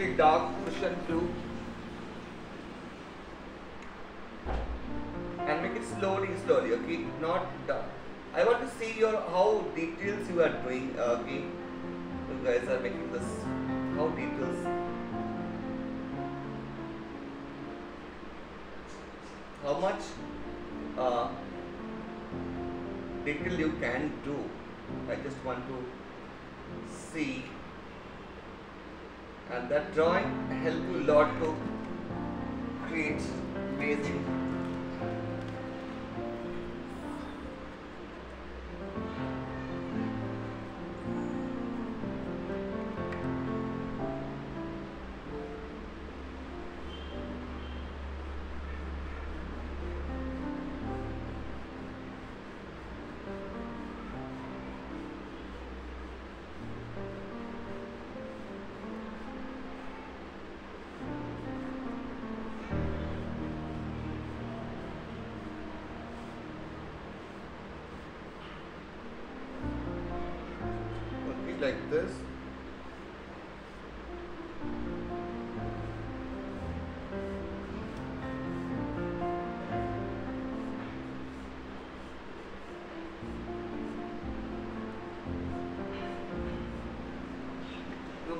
Little dark Prussian blue. And make it slowly, slowly, okay? Not dark. I want to see your how details you are doing, uh, okay? You guys are making this how details. How much uh, detail you can do. I just want to see and that drawing help you a lot to create amazing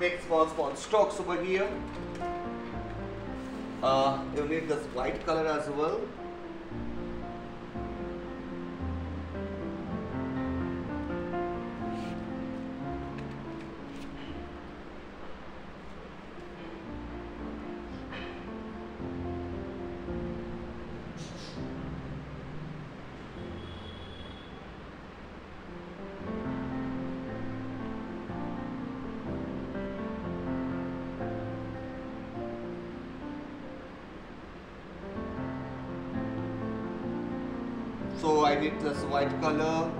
make small small strokes over here. Uh, you need this white color as well So I need this white color.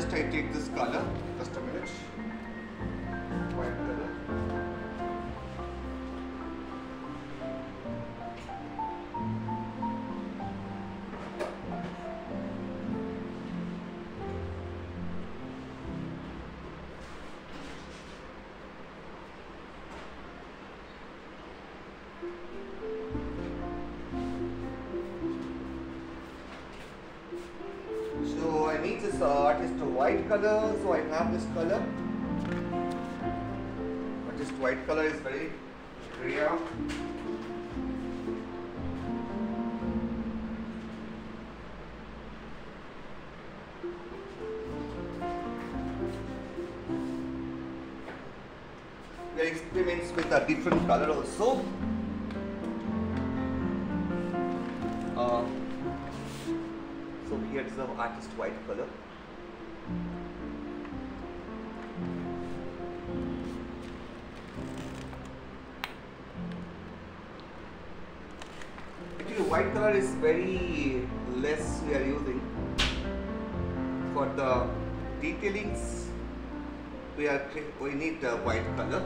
Just I take this color, just a minute. White color, so I have this color. But this white color is very rare. We experiments with a different color also. Uh, so here is the artist white color. Actually, white color is very less we are using for the detailings. We are we need the white color.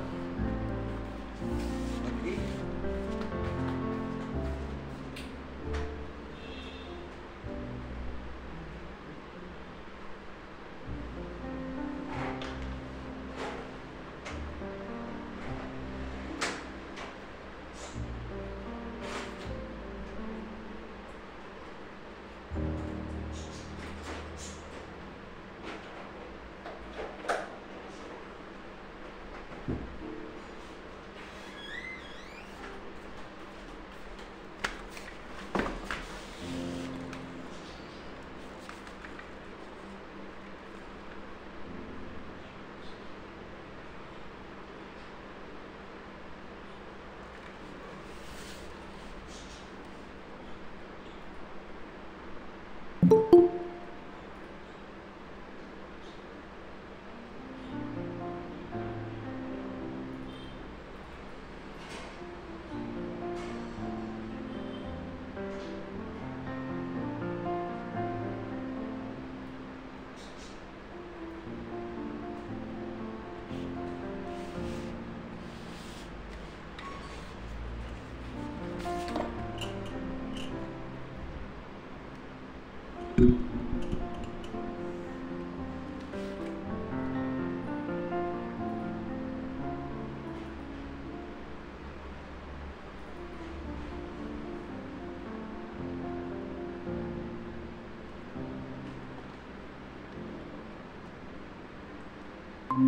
So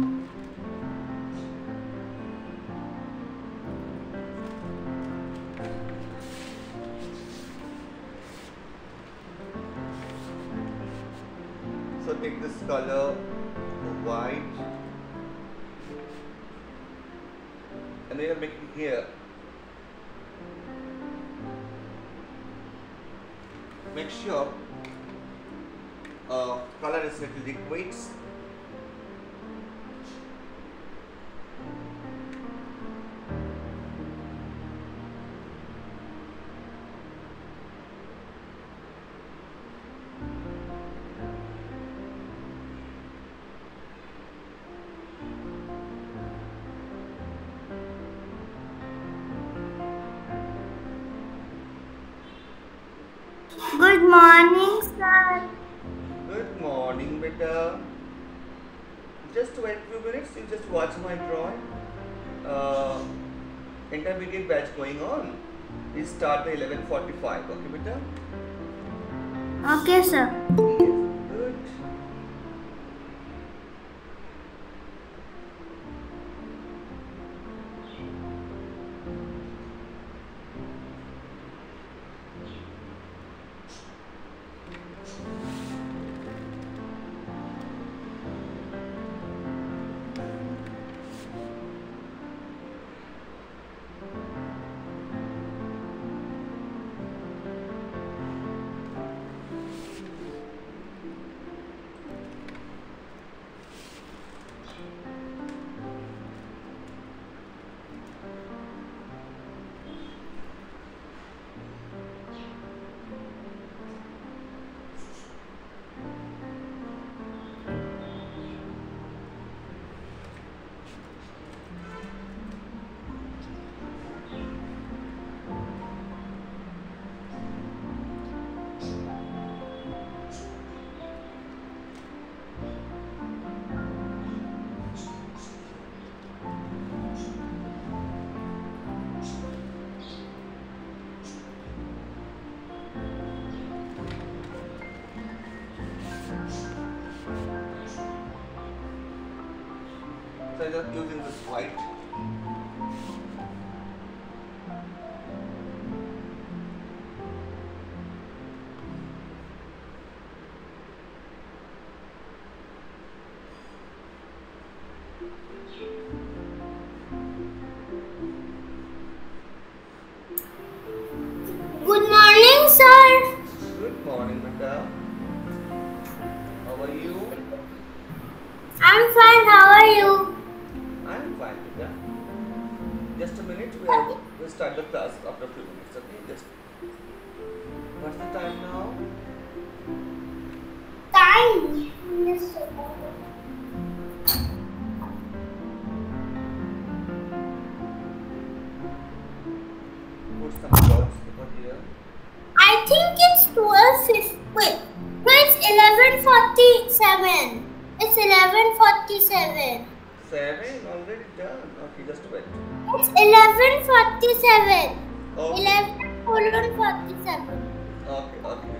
take this color white. And we are making here. Make sure uh, color is little liquid Good morning, sir. Good morning, beta. Just wait few minutes. You just watch my drawing. Uh, intermediate batch going on. We start the 11:45. Okay, beta. Okay, sir. So I'm just using this white. Good morning, sir. Good morning, beta. How are you? I'm fine. How are you? Just a minute. We'll, we'll start the class after a few minutes. Okay, just. What's the time now? Time. Yes. Put some blocks over here. I think it's 12 fif- Wait. No, it's 11.47. It's 11.47. Seven already done. Okay, just wait. It's 11.47. Okay. 11 colon 47. Okay, okay.